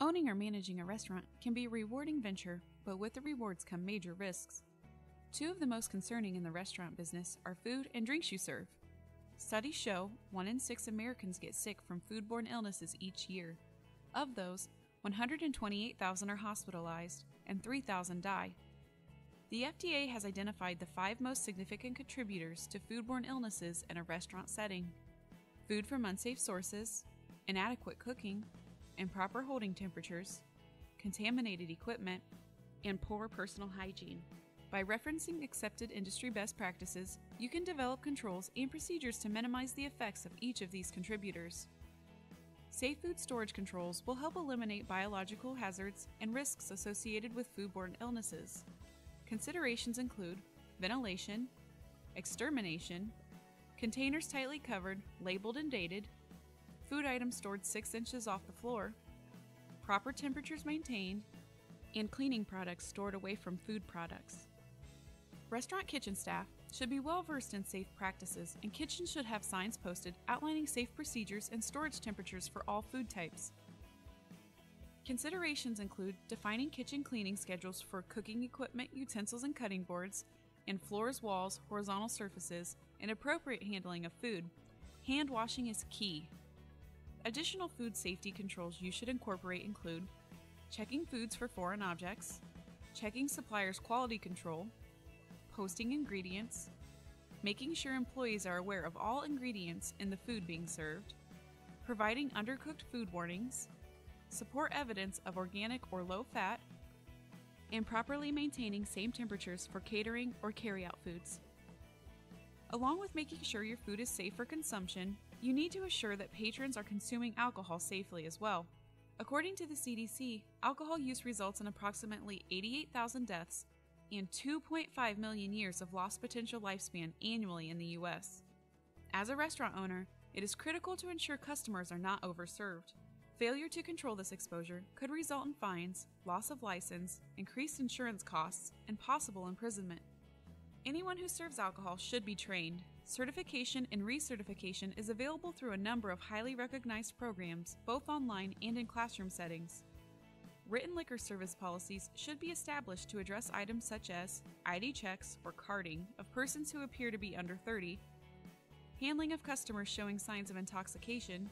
Owning or managing a restaurant can be a rewarding venture, but with the rewards come major risks. Two of the most concerning in the restaurant business are food and drinks you serve. Studies show one in six Americans get sick from foodborne illnesses each year. Of those, 128,000 are hospitalized and 3,000 die. The FDA has identified the five most significant contributors to foodborne illnesses in a restaurant setting food from unsafe sources, inadequate cooking, improper holding temperatures, contaminated equipment, and poor personal hygiene. By referencing accepted industry best practices, you can develop controls and procedures to minimize the effects of each of these contributors. Safe food storage controls will help eliminate biological hazards and risks associated with foodborne illnesses. Considerations include ventilation, extermination, containers tightly covered, labeled and dated, food items stored 6 inches off the floor, proper temperatures maintained, and cleaning products stored away from food products. Restaurant kitchen staff should be well versed in safe practices, and kitchens should have signs posted outlining safe procedures and storage temperatures for all food types. Considerations include defining kitchen cleaning schedules for cooking equipment, utensils, and cutting boards, and floors, walls, horizontal surfaces, and appropriate handling of food. Hand washing is key. Additional food safety controls you should incorporate include checking foods for foreign objects, checking suppliers' quality control, posting ingredients, making sure employees are aware of all ingredients in the food being served, providing undercooked food warnings, support evidence of organic or low fat, and properly maintaining same temperatures for catering or carryout foods. Along with making sure your food is safe for consumption, you need to assure that patrons are consuming alcohol safely as well. According to the CDC, alcohol use results in approximately 88,000 deaths and 2.5 million years of lost potential lifespan annually in the US. As a restaurant owner, it is critical to ensure customers are not overserved. Failure to control this exposure could result in fines, loss of license, increased insurance costs, and possible imprisonment. Anyone who serves alcohol should be trained. Certification and recertification is available through a number of highly recognized programs, both online and in classroom settings. Written liquor service policies should be established to address items such as ID checks or carding of persons who appear to be under 30, handling of customers showing signs of intoxication,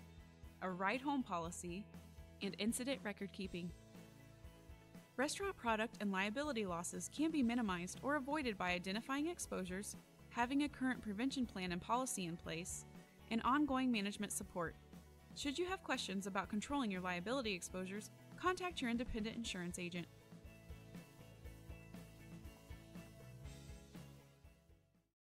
a ride home policy, and incident record keeping. Restaurant product and liability losses can be minimized or avoided by identifying exposures, having a current prevention plan and policy in place, and ongoing management support. Should you have questions about controlling your liability exposures, contact your independent insurance agent.